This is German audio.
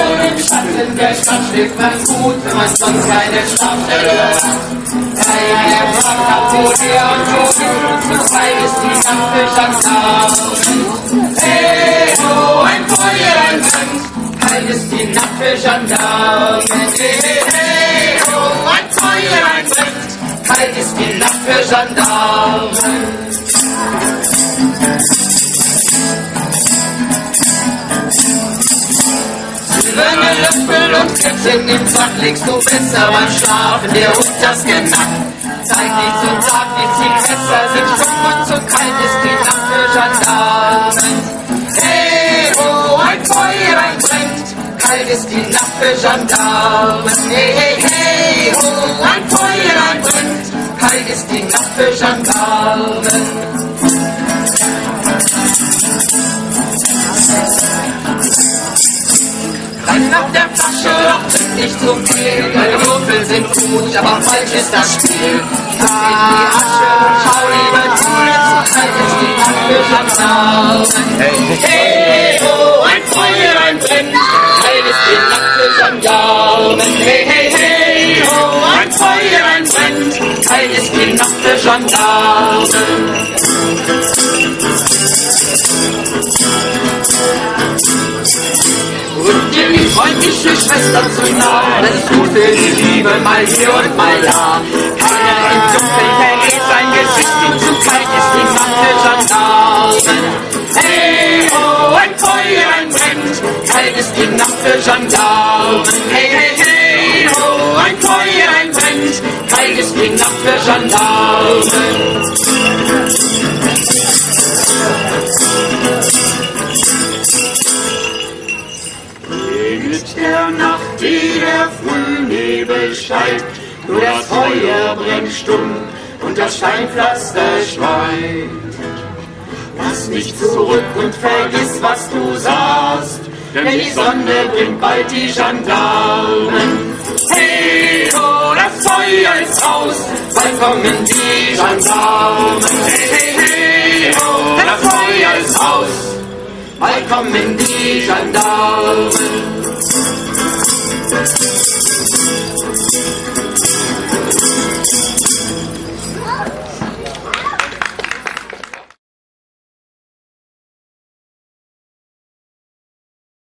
in der Stadt schläft man gut, wenn man sonst keine Schlafstelle hat. Hey, der fragt Napoleon und Jogi, Zeit ist die Nacht für Gendarmen. Hey, oh, ein Feuer brennt, kalt ist die Nacht für Gendarmen. Hey, hey, oh, ein Feuer brennt, kalt ist die Nacht für Gendarmen. Und Kettchen im Sack liegst du besser beim Schlafen, der Hund das genackt. Zeig nichts und sag nichts, die Fässer sind stumpf und so kalt ist die Nacht für Gendarmen. Hey, oh, ein Feuer brennt, kalt ist die Nacht für Gendarmen. Hey, hey, hey, oh, ein Feuer brennt, kalt ist die Nacht für Gendarmen. Nach der Flasche, doch trink nicht zu viel. Deine Würfel sind gut, aber falsch ist das Spiel. Und schau lieber jetzt kalt ist die Nacht für Gendarmen. Hey, hey, oh, ein Feuer, ein brennt, kalt ist die Nacht für Gendarmen. Hey, hey, hey, oh, ein Feuer, ein brennt, kalt ist die Nacht für Gendarmen. Dir die freundliche Schwester zu nah, ist gut für die Liebe, mal hier und mal da. Keiner im Dunkeln vergeht sein Gesicht, ihm zu kalt ist die Nacht für Gendarmen. Hey, oh, ein Feuer, ein brennt, kalt ist die Nacht für Gendarmen. Hey, hey, hey, oh, ein Feuer, ein brennt, kalt ist die Nacht für Gendarmen. Steigt, nur das Feuer brennt stumm und das Steinpflaster schweigt. Lass nicht zurück und vergiss, was du sahst, denn die Sonne bringt bald die Gendarmen. Hey, oh, das Feuer ist aus, bald kommen die Gendarmen. Hey, hey, hey, oh, das Feuer ist aus, bald kommen die Gendarmen. I'm sorry.